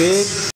você